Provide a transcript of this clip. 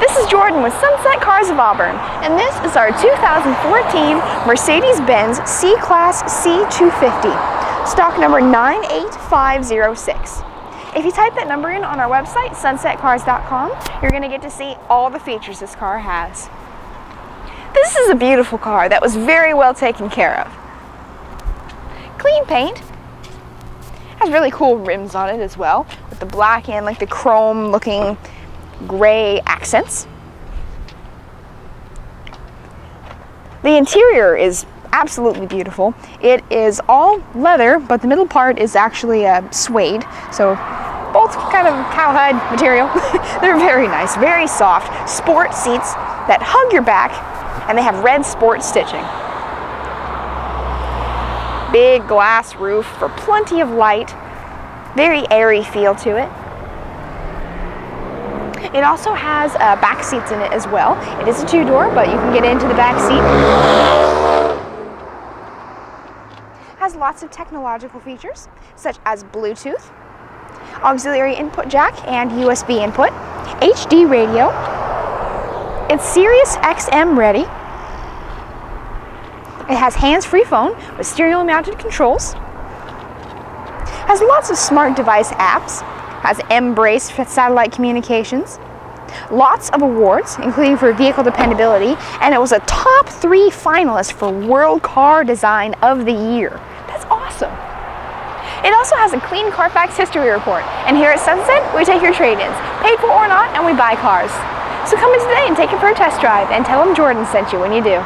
This is Jordan with Sunset Cars of Auburn, and this is our 2014 Mercedes-Benz C-Class C250, stock number 98506. If you type that number in on our website, sunsetcars.com, you're going to get to see all the features this car has. This is a beautiful car that was very well taken care of. Clean paint, has really cool rims on it as well, with the black and like the chrome looking gray accents. The interior is absolutely beautiful. It is all leather, but the middle part is actually a uh, suede, so both kind of cowhide material. They're very nice, very soft, sport seats that hug your back, and they have red sport stitching. Big glass roof for plenty of light, very airy feel to it. It also has uh, back seats in it as well. It is a two-door, but you can get into the back seat. Has lots of technological features, such as Bluetooth, auxiliary input jack and USB input, HD radio. It's Sirius XM ready. It has hands-free phone with stereo mounted controls. Has lots of smart device apps has mbrace satellite communications, lots of awards, including for vehicle dependability, and it was a top three finalist for World Car Design of the Year. That's awesome. It also has a clean Carfax history report, and here at Sunset, we take your trade-ins, paid for or not, and we buy cars. So come in today and take it for a test drive, and tell them Jordan sent you when you do.